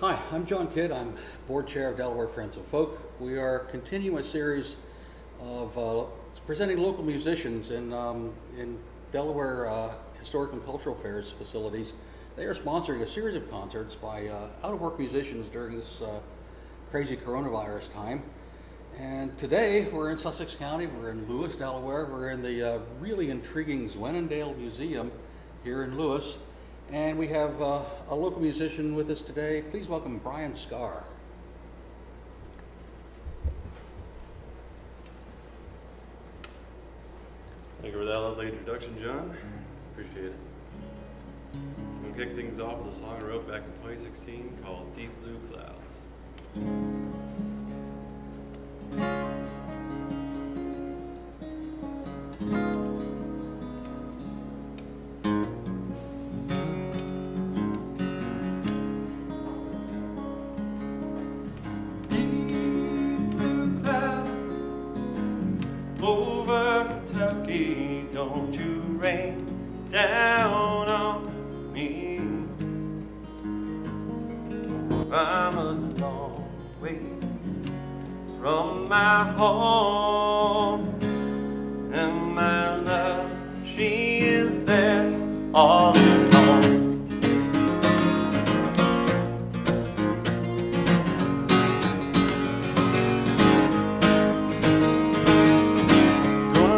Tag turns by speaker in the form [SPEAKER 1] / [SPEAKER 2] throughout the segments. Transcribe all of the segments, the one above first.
[SPEAKER 1] Hi, I'm John Kidd. I'm board chair of Delaware Friends of Folk. We are continuing a series of uh, presenting local musicians in, um, in Delaware uh, Historic and Cultural Affairs facilities. They are sponsoring a series of concerts by uh, out-of-work musicians during this uh, crazy coronavirus time. And today we're in Sussex County, we're in Lewes, Delaware. We're in the uh, really intriguing Zwaanendael Museum here in Lewes. And we have uh, a local musician with us today. Please welcome Bryan Scar.
[SPEAKER 2] Thank you for that lovely introduction, John. Appreciate it. I'm going to kick things off with a song I wrote back in 2016 called Deep Blue Clouds.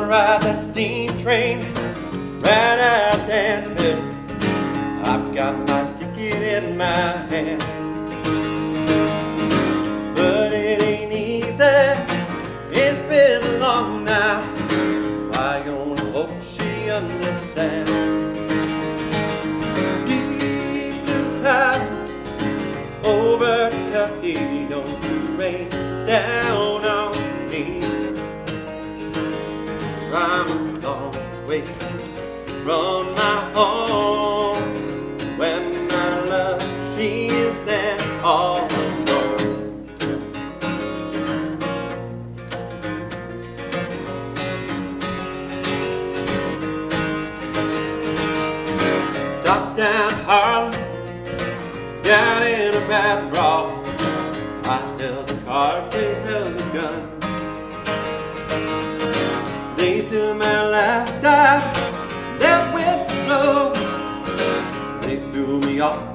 [SPEAKER 2] ride that steam train right out that Danville. I've got my ticket in my hand. from my home. When my
[SPEAKER 3] love, she is there all alone. Stop down Harlem, down in a bad rock. I held the car, they held the gun. They to my last dive. 要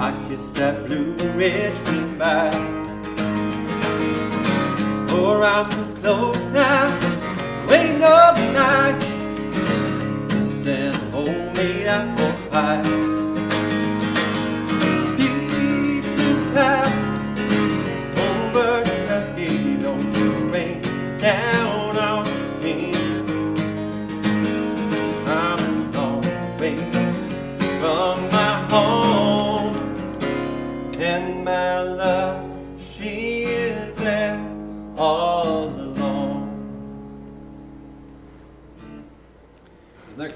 [SPEAKER 3] I kiss that Blue Ridge goodbye. Four arms too close now, ain't no night. Send homemade apple pie.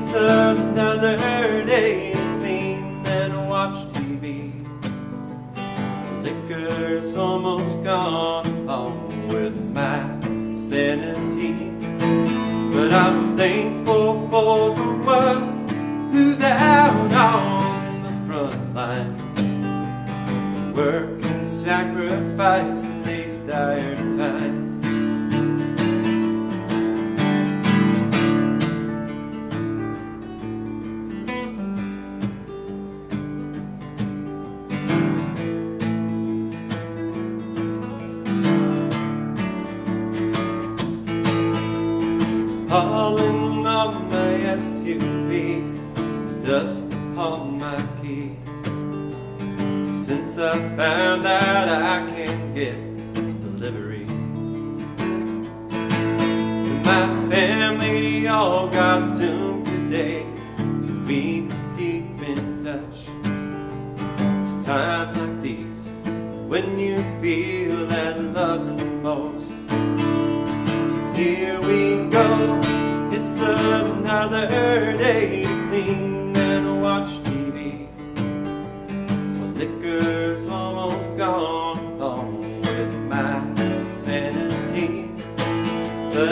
[SPEAKER 3] It's upon my keys. Since I found out I can't get delivery, my family all got Zoom today, so we can keep in touch. It's times like these when you feel that love the most. So here we go. It's another day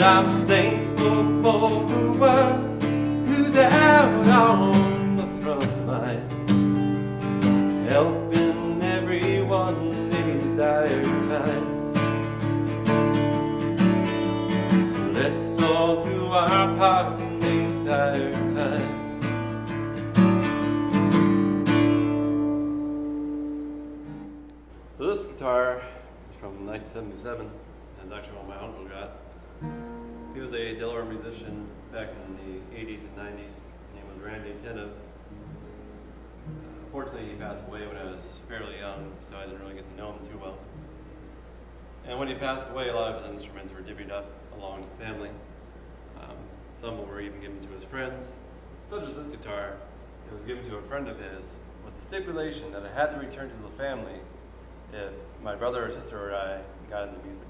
[SPEAKER 3] I'm thankful for the ones who's out on the front lines, helping everyone these dire times. So let's all do our part in these dire times.
[SPEAKER 2] This guitar is from 1977. It's actually one my uncle got. He was a Delaware musician back in the 80s and 90s. His name was Randy Tenev. Unfortunately, he passed away when I was fairly young, so I didn't really get to know him too well. And when he passed away, a lot of his instruments were divvied up along the family. Um, some were even given to his friends, such as this guitar. It was given to a friend of his with the stipulation that it had to return to the family if my brother or sister or I got into music.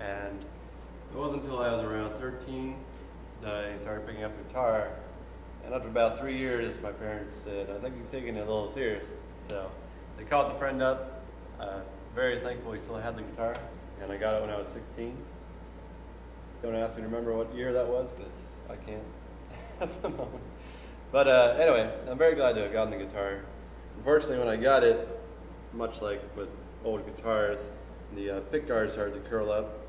[SPEAKER 2] And it wasn't until I was around 13 that I started picking up guitar. And after about three years, my parents said, I think he's taking it a little serious. So they called the friend up. Uh, very thankful he still had the guitar. And I got it when I was 16. Don't ask me to remember what year that was, because I can't at the moment. But uh, anyway, I'm very glad to have gotten the guitar. Unfortunately, when I got it, much like with old guitars, the uh, pick guard started to curl up,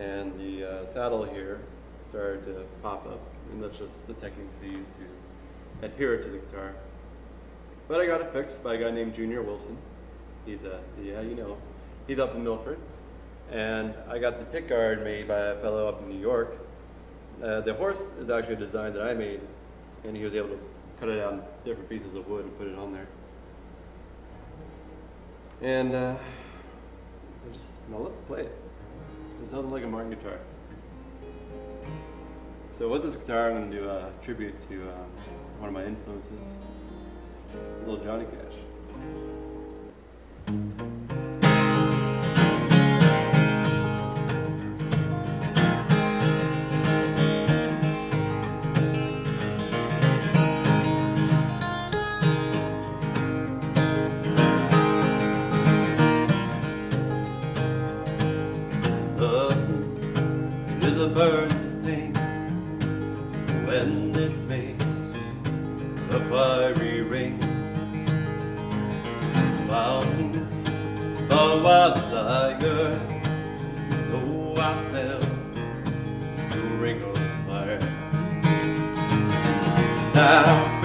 [SPEAKER 2] and the uh, saddle here started to pop up, and that's just the techniques they use to adhere it to the guitar. But I got it fixed by a guy named Junior Wilson. He's a, yeah, you know, he's up in Milford. And I got the pick guard made by a fellow up in New York. Uh, the horse is actually a design that I made, and he was able to cut it out in different pieces of wood and put it on there. And uh, I just, I love to play it. Nothing like a Martin guitar. So with this guitar, I'm going to do a tribute to um, one of my influences, Little Johnny Cash.
[SPEAKER 3] I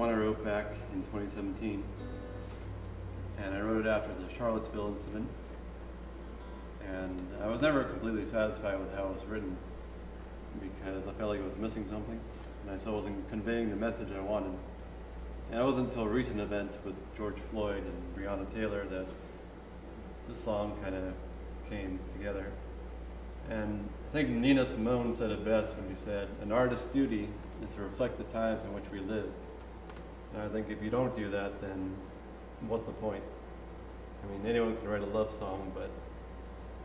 [SPEAKER 2] one I wrote back in 2017. And I wrote it after the Charlottesville incident. And I was never completely satisfied with how it was written because I felt like it was missing something. And I still wasn't conveying the message I wanted. And it wasn't until recent events with George Floyd and Breonna Taylor that the song kind of came together. And I think Nina Simone said it best when she said, An artist's duty is to reflect the times in which we live. And I think if you don't do that, then what's the point? I mean, anyone can write a love song, but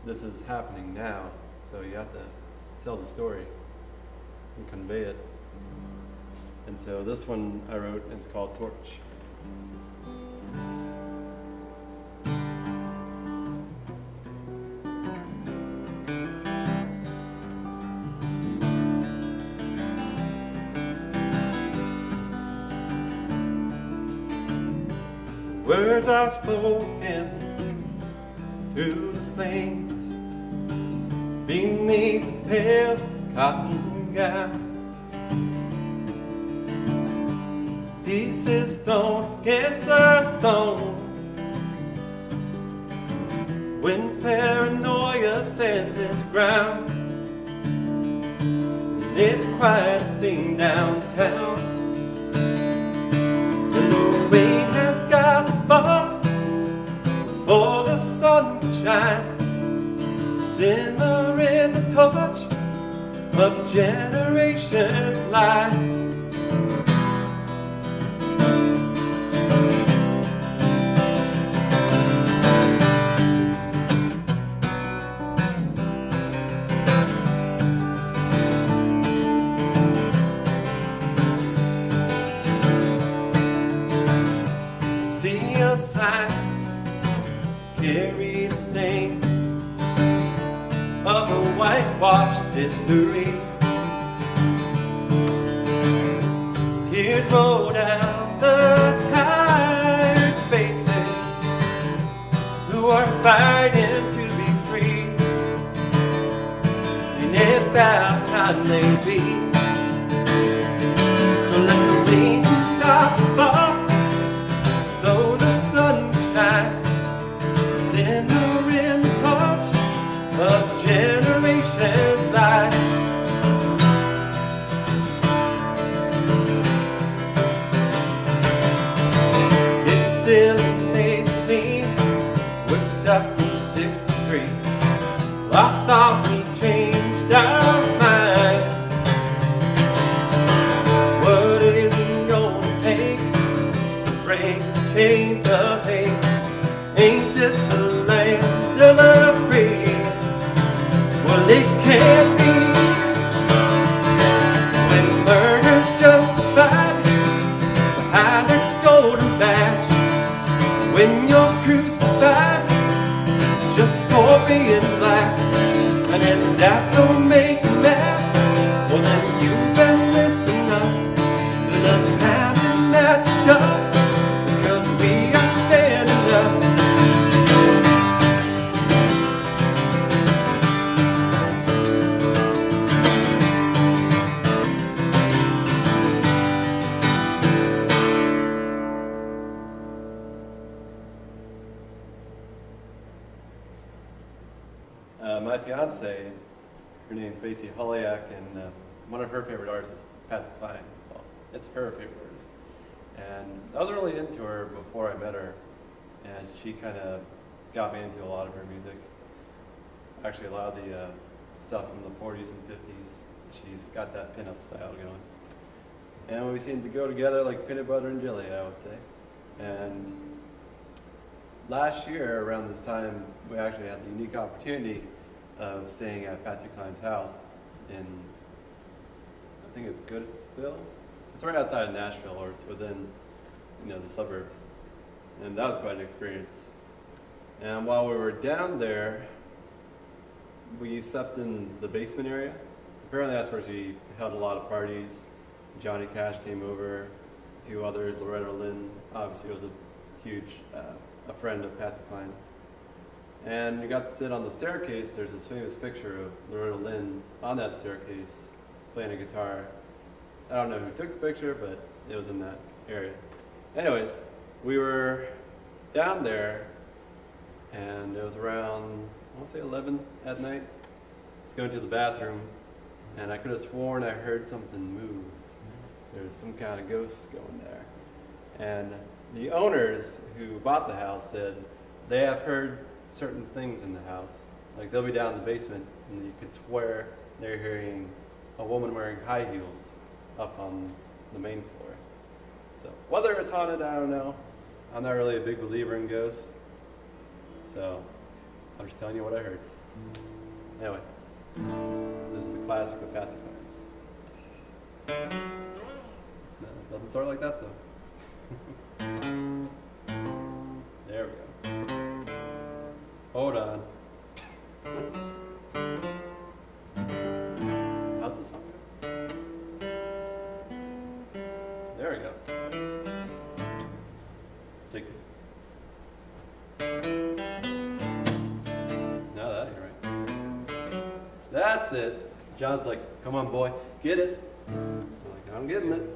[SPEAKER 2] this is happening now, so you have to tell the story and convey it. Mm-hmm. And so this one I wrote, and it's called Torch.
[SPEAKER 3] Are spoken through the flames beneath the pale cotton gown. Pieces thrown against the stone when paranoia stands its ground. It's quiet sing downtown. Shine. Simmer in the torch of generations' lives. Whitewashed history. Tears roll down the tired faces who are fighting to be free. And it's about time they
[SPEAKER 2] name's Basie Holyak, and uh, one of her favorite artists is Patsy Cline. Well, it's her favorite artist. And I was really into her before I met her, and she kind of got me into a lot of her music. actually a lot of the uh, stuff from the 40s and 50s. She's got that pinup style going. And we seem to go together like peanut butter and jelly, I would say. And last year, around this time, we actually had the unique opportunity of staying at Patsy Cline's house in, I think it's Goodlettsville. It's right outside of Nashville, or it's within, you know, the suburbs. And that was quite an experience. And while we were down there, we slept in the basement area. Apparently, that's where she held a lot of parties. Johnny Cash came over, a few others, Loretta Lynn, obviously was a huge, uh, a friend of Patsy Cline. And we got to sit on the staircase. There's this famous picture of Loretta Lynn on that staircase playing a guitar. I don't know who took the picture, but it was in that area. Anyways, we were down there, and it was around, I want to say 11 at night. I was going to the bathroom, and I could have sworn I heard something move. There's some kind of ghost going there. And the owners who bought the house said they have heard certain things in the house. Like they'll be down in the basement, and you could swear they're hearing a woman wearing high heels up on the main floor. So whether it's haunted, I don't know. I'm not really a big believer in ghosts. So I'm just telling you what I heard. Anyway, this is a classic of Patsy Cline's. No, it doesn't start like that though. there we go. Hold on. How's the song? There we go. Take two. No, that ain't right. That's it. John's like, come on, boy, get it. I'm like, I'm getting it.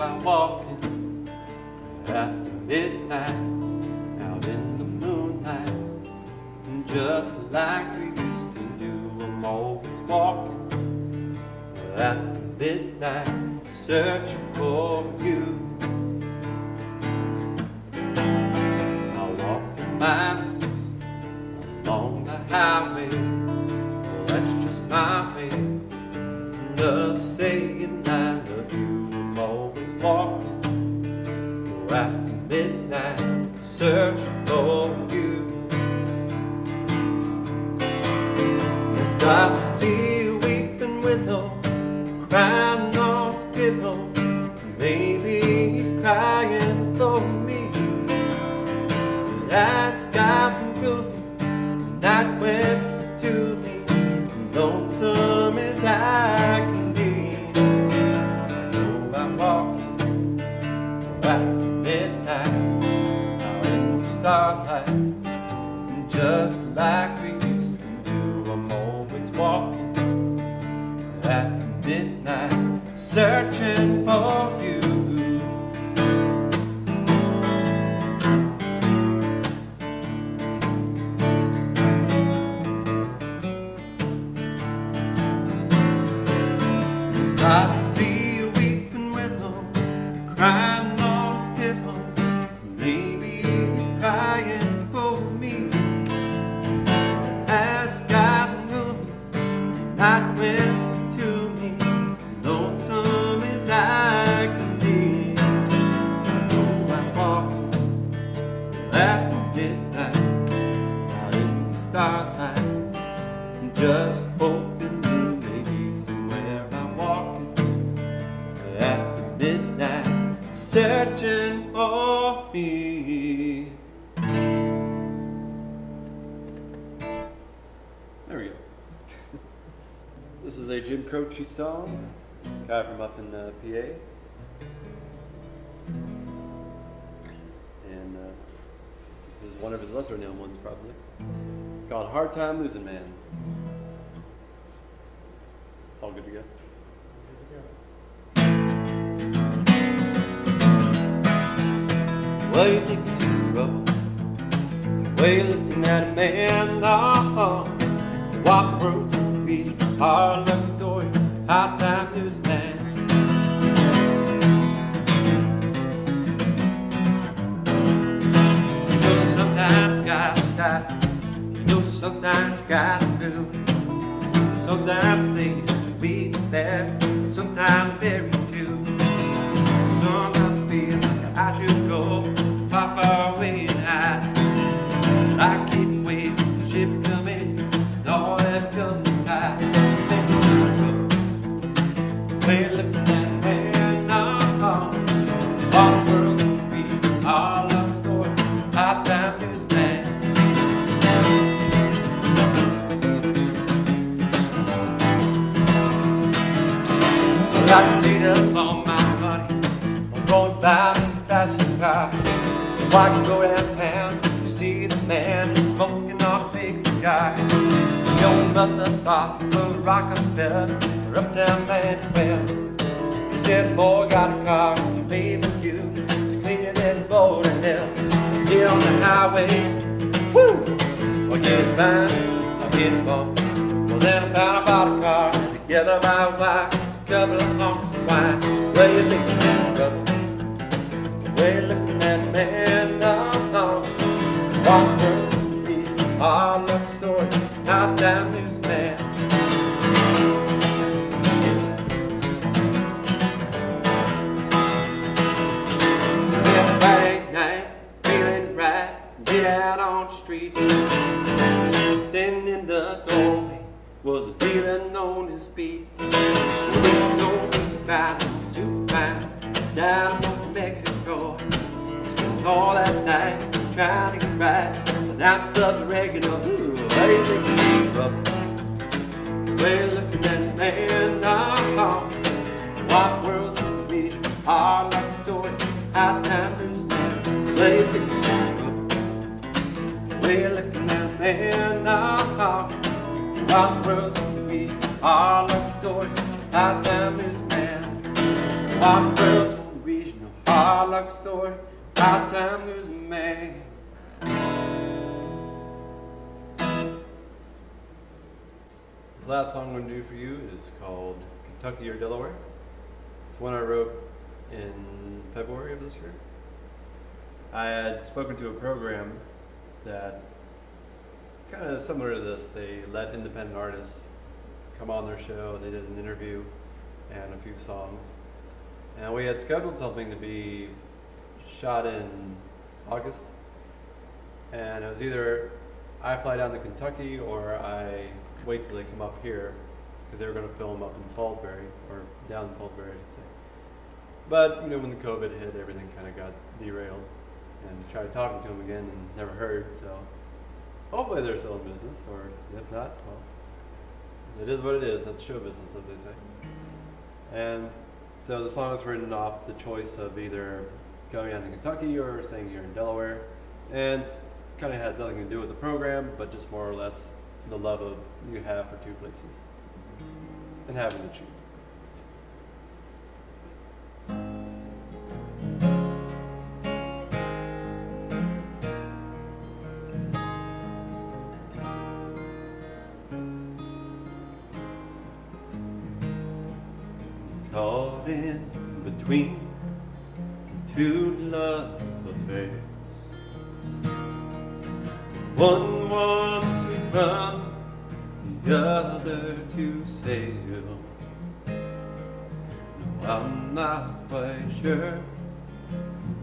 [SPEAKER 3] By walking after midnight, out in the moonlight, and just like we used to do. I'm always walking after midnight, searching for you. I walk for miles I skies and gloomy, night winds to me, lonesome as I can
[SPEAKER 2] song, guy from up in uh, PA. And uh, this is one of his lesser known ones, probably. It's called Hard Time Losing Man. It's all good to go.
[SPEAKER 3] Well, you think see the trouble? Way looking at a man, oh, What words will be our luck story? High time newsman. You know sometimes gotta die. You know sometimes gotta do. Sometimes say to be fair, sometimes very true. Sometimes I feel like I should go far, far away and hide. I keep Sit up on my money. I'm going by in fashion car. So I go downtown to see the man who's smoking a big cigar. Your mother thought the Rockefeller, or uptown man, well. He said, boy, got a car, it's bathing you. It's cleaner than board and hell. Get on the highway, woo! Well, it fine, I'll get it bump. Well, then I found I bought a car, and together my wife, of honks of wine. Well, you think you're in trouble. We're looking at man now. What world be our love story? Our time newsman. Well, night, feeling right, get out on the street.
[SPEAKER 2] Last song I'm going to do for you is called Kentucky or Delaware. It's one I wrote in February of this year. I had spoken to a program that kind of similar to this. They let independent artists come on their show. and They did an interview and a few songs. And we had scheduled something to be shot in August. And it was either I fly down to Kentucky or I wait till they come up here because they were going to film up in Salisbury or down in Salisbury, I should say. But you know, when the COVID hit, everything kind of got derailed. And tried talking to them again and never heard. So hopefully they're still in business, or if not, well, it is what it is. That's show business, as they say. And so the song was written off the choice of either going down to Kentucky or staying here in Delaware, and kind of had nothing to do with the program, but just more or less the love of you have for two places and having to choose.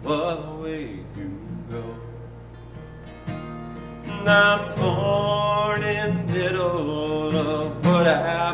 [SPEAKER 3] What way to go. And I'm torn in the middle of what I